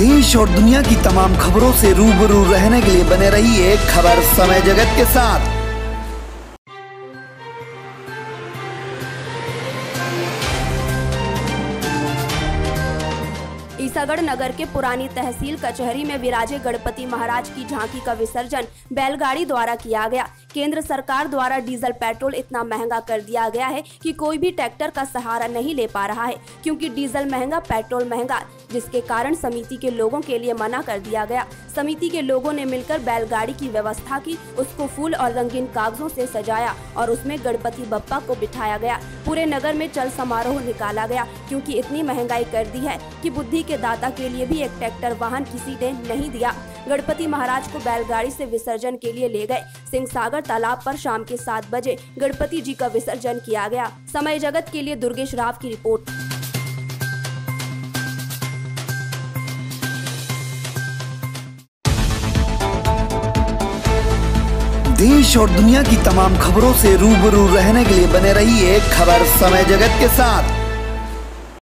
देश और दुनिया की तमाम खबरों से रूबरू रहने के लिए बने रहिए खबर समय जगत के साथ। ईसागढ़ नगर के पुरानी तहसील कचहरी में विराजे गणपति महाराज की झांकी का विसर्जन बैलगाड़ी द्वारा किया गया। केंद्र सरकार द्वारा डीजल पेट्रोल इतना महँगा कर दिया गया है कि कोई भी ट्रैक्टर का सहारा नहीं ले पा रहा है, क्योंकि डीजल महँगा, पेट्रोल महँगा, जिसके कारण समिति के लोगों के लिए मना कर दिया गया। समिति के लोगों ने मिलकर बैलगाड़ी की व्यवस्था की, उसको फूल और रंगीन कागजों से सजाया और उसमें गणपति बप्पा को बिठाया गया। पूरे नगर में चल समारोह निकाला गया, क्योंकि इतनी महँगाई कर दी है कि बुद्धि के दाता के लिए भी एक ट्रैक्टर वाहन किसी ने नहीं दिया। गणपति महाराज को बैलगाड़ी से विसर्जन के लिए ले गए। सिंह सागर तालाब पर शाम के सात बजे गणपति जी का विसर्जन किया गया। समय जगत के लिए दुर्गेश राव की रिपोर्ट। देश और दुनिया की तमाम खबरों से रूबरू रहने के लिए बने रहिए खबर समय जगत के साथ।